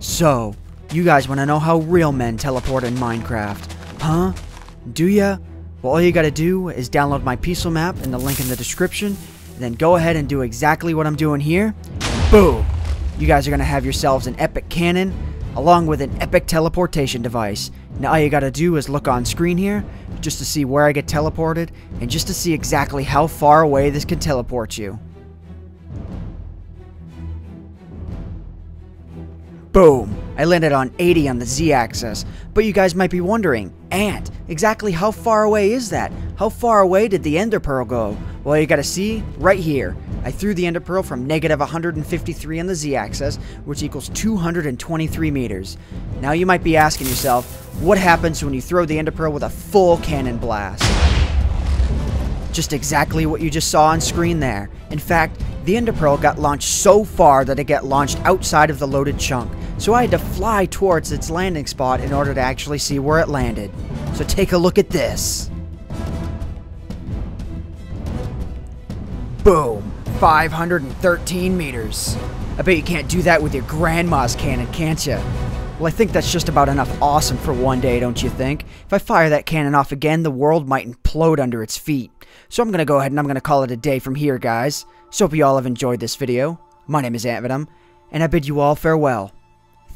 So, you guys want to know how real men teleport in Minecraft? Huh? Do ya? Well, all you gotta do is download my Peaceful map in the link in the description, then go ahead and do exactly what I'm doing here. Boom! You guys are gonna have yourselves an epic cannon, along with an epic teleportation device. Now all you gotta do is look on screen here, just to see where I get teleported, and just to see exactly how far away this can teleport you. Boom! I landed on 80 on the z-axis. But you guys might be wondering, Ant, exactly how far away is that? How far away did the Ender Pearl go? Well, you gotta see, right here. I threw the Ender Pearl from negative 153 on the z-axis, which equals 223 meters. Now you might be asking yourself, what happens when you throw the Ender Pearl with a full cannon blast? Just exactly what you just saw on screen there. In fact, the Ender Pearl got launched so far that it got launched outside of the loaded chunk, so I had to fly towards its landing spot in order to actually see where it landed. So take a look at this. Boom! 513 meters. I bet you can't do that with your grandma's cannon, can't you? Well, I think that's just about enough awesome for one day, don't you think? If I fire that cannon off again, the world might implode under its feet. So I'm gonna go ahead and I'm gonna call it a day from here, guys. So hope you all have enjoyed this video. My name is Ant Venom, and I bid you all farewell.